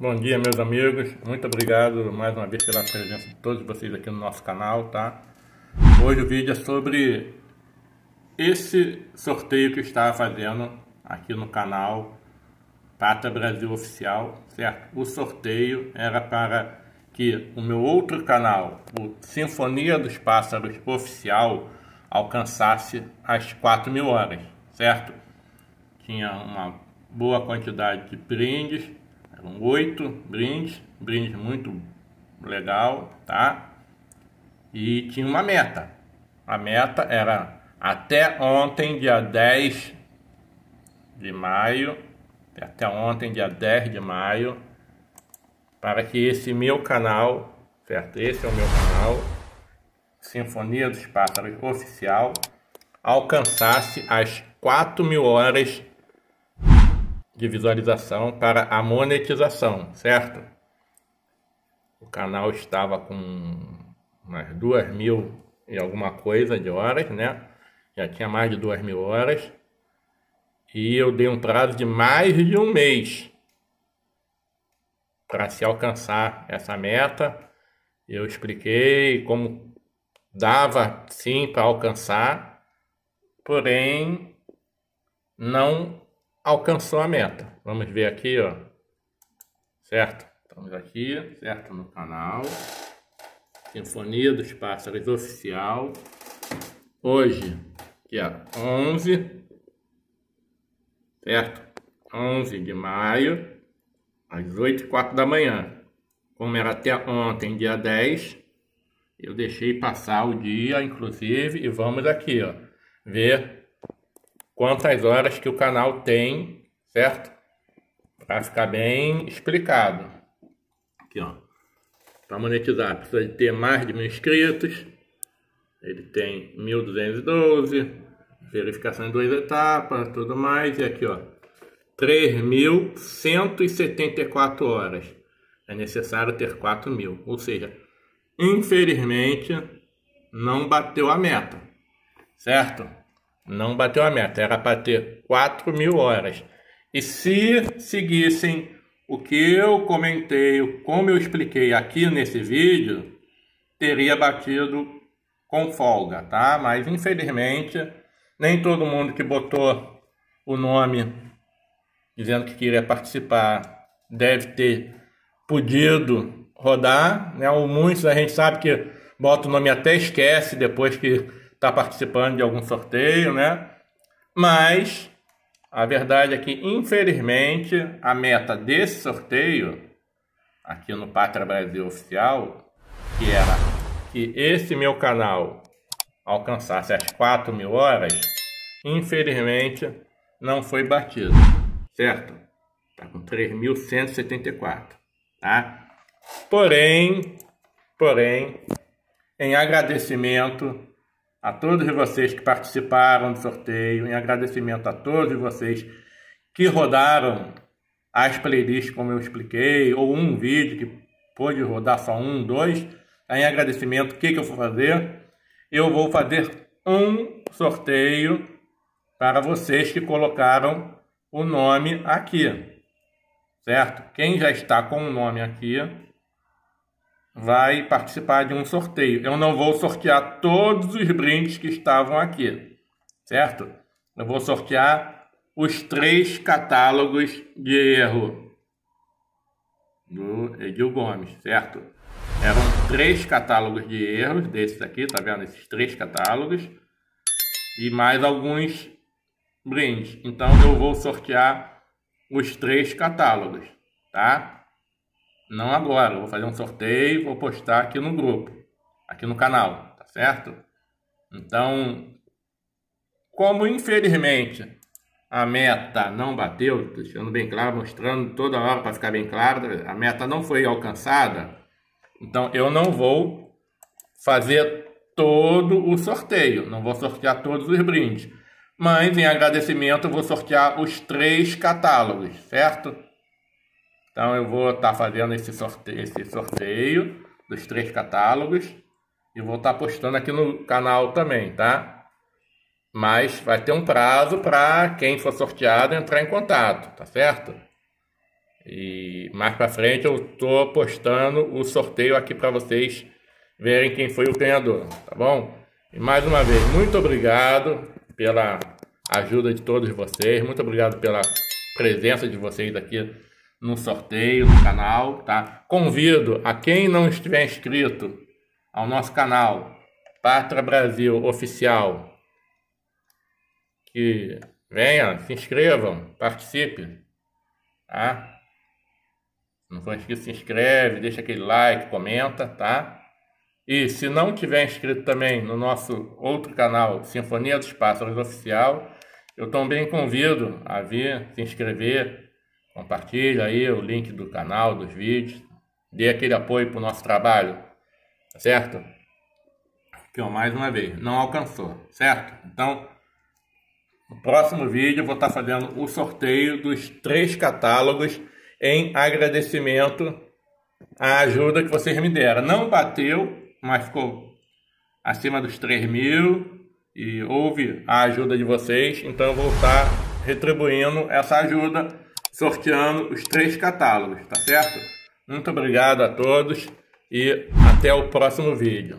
Bom dia, meus amigos. Muito obrigado mais uma vez pela presença de todos vocês aqui no nosso canal, tá? Hoje o vídeo é sobre esse sorteio que estava fazendo aqui no canal Pata Brasil Oficial, certo? O sorteio era para que o meu outro canal, o Sinfonia dos Pássaros Oficial, alcançasse as 4 mil horas, certo? Tinha uma boa quantidade de brindes, eram oito brindes, brindes muito legal, tá? E tinha uma meta. A meta era até ontem, dia 10 de maio, até ontem, dia 10 de maio, para que esse meu canal, certo? Esse é o meu canal, Sinfonia dos Pássaros Oficial, alcançasse as 4 mil horas de visualização para a monetização, certo? O canal estava com umas duas mil e alguma coisa de horas, né? Já tinha mais de duas mil horas. E eu dei um prazo de mais de um mês para se alcançar essa meta. Eu expliquei como dava sim para alcançar, porém não alcançou a meta. Vamos ver aqui, ó. Certo? Estamos aqui, certo? No canal. Sinfonia dos Pássaros Oficial. Hoje, dia 11. Certo? 11 de maio, às 8 e 4 da manhã. Como era até ontem, dia 10, eu deixei passar o dia, inclusive, e vamos aqui, ó, ver quantas horas que o canal tem, certo? Para ficar bem explicado. Aqui, ó. Para monetizar, precisa de ter mais de mil inscritos. Ele tem 1212, verificação em duas etapas, tudo mais. E aqui, ó, 3.174 horas. É necessário ter 4 mil. Ou seja, infelizmente, não bateu a meta, certo? Não bateu a meta, era para ter 4 mil horas. E se seguissem o que eu comentei, como eu expliquei aqui nesse vídeo, teria batido com folga, tá? Mas infelizmente, nem todo mundo que botou o nome dizendo que queria participar deve ter podido rodar, né? Ou muitos a gente sabe que bota o nome até esquece depois que está participando de algum sorteio, né? Mas a verdade é que, infelizmente, a meta desse sorteio, aqui no Pátria Brasil Oficial, que era que esse meu canal alcançasse as 4 mil horas, infelizmente não foi batido, certo? Está com 3.174, tá? Porém, porém, em agradecimento a todos vocês que participaram do sorteio, em agradecimento a todos vocês que rodaram as playlists, como eu expliquei, ou um vídeo que pôde rodar só um, dois. Em agradecimento, o que, que eu vou fazer? Eu vou fazer um sorteio para vocês que colocaram o nome aqui, certo? Quem já está com o nome aqui, vai participar de um sorteio. Eu não vou sortear todos os brindes que estavam aqui, certo? Eu vou sortear os três catálogos de erro do Edil Gomes, certo? Eram três catálogos de erros desses aqui, tá vendo? Esses três catálogos e mais alguns brindes. Então eu vou sortear os três catálogos, tá? Não agora, eu vou fazer um sorteio, vou postar aqui no grupo, aqui no canal, tá certo? Então, como infelizmente a meta não bateu, deixando bem claro, mostrando toda hora para ficar bem claro, a meta não foi alcançada, então eu não vou fazer todo o sorteio, não vou sortear todos os brindes, mas em agradecimento eu vou sortear os três catálogos, certo? Então eu vou estar tá fazendo esse sorteio, esse sorteio dos três catálogos e vou estar tá postando aqui no canal também, tá? Mas vai ter um prazo para quem for sorteado entrar em contato, tá certo? E mais para frente eu tô postando o sorteio aqui para vocês verem quem foi o ganhador, tá bom? E mais uma vez, muito obrigado pela ajuda de todos vocês, muito obrigado pela presença de vocês aqui no sorteio no canal, tá? Convido a quem não estiver inscrito ao nosso canal Pátria Brasil Oficial que venha, se inscrevam, participe, tá? Não for inscrito, se inscreve, deixa aquele like, comenta, tá? E se não tiver inscrito também no nosso outro canal, Sinfonia dos Pássaros Oficial, eu também convido a vir se inscrever, compartilha aí o link do canal, dos vídeos, dê aquele apoio para o nosso trabalho, tá certo? Que eu mais uma vez não alcançou, certo? Então, no próximo vídeo eu vou estar fazendo o sorteio dos três catálogos em agradecimento à ajuda que vocês me deram. Não bateu, mas ficou acima dos 3 mil e houve a ajuda de vocês, então eu vou estar retribuindo essa ajuda, sorteando os três catálogos, tá certo? Muito obrigado a todos e até o próximo vídeo.